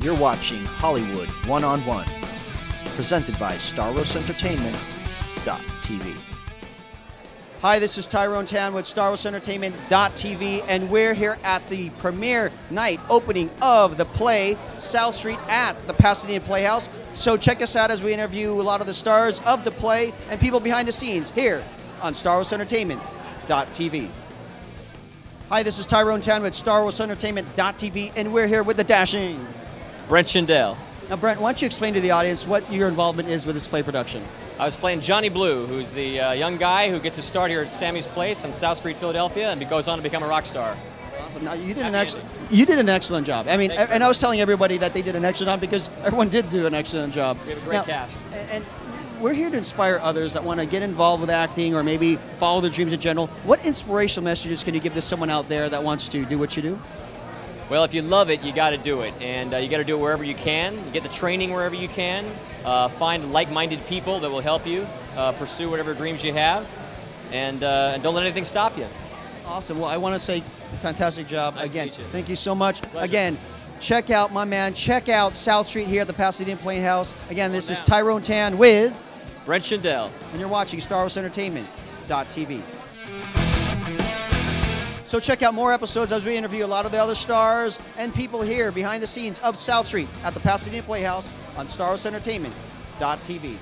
You're watching Hollywood One on One, presented by Stauros Entertainment.tv. Hi, this is Tyrone Tann with Stauros Entertainment.tv, and we're here at the premiere night opening of the play South Street at the Pasadena Playhouse. So check us out as we interview a lot of the stars of the play and people behind the scenes here on Stauros Entertainment.tv. Hi, this is Tyrone Tann with Stauros Entertainment.tv, and we're here with the dashing. Brent Schindele. Now, Brent, why don't you explain to the audience what your involvement is with this play production? I was playing Johnny Blue, who's the uh, young guy who gets his start here at Sammy's Place on South Street, Philadelphia, and he goes on to become a rock star. Awesome. Now, you did an excellent. You did an excellent job. I mean, Thank and I was telling everybody that they did an excellent job because everyone did do an excellent job. We have a great Now, cast. And, and we're here to inspire others that want to get involved with acting or maybe follow their dreams in general. What inspirational messages can you give to someone out there that wants to do what you do? Well, if you love it, you got to do it, and uh, you got to do it wherever you can. You get the training wherever you can. Uh, find like-minded people that will help you uh, pursue whatever dreams you have, and, uh, and don't let anything stop you. Awesome. Well, I want to say fantastic job Nice again. you. Thank you so much. Pleasure. Again, check out my man. Check out South Street here at the Pasadena Playhouse. Again, this is. Tyrone Tann with, Brent Schindele. and you're watching Stauros Entertainment.tv. So check out more episodes as we interview a lot of the other stars and people here behind the scenes of South Street at the Pasadena Playhouse on Stauros Entertainment.tv.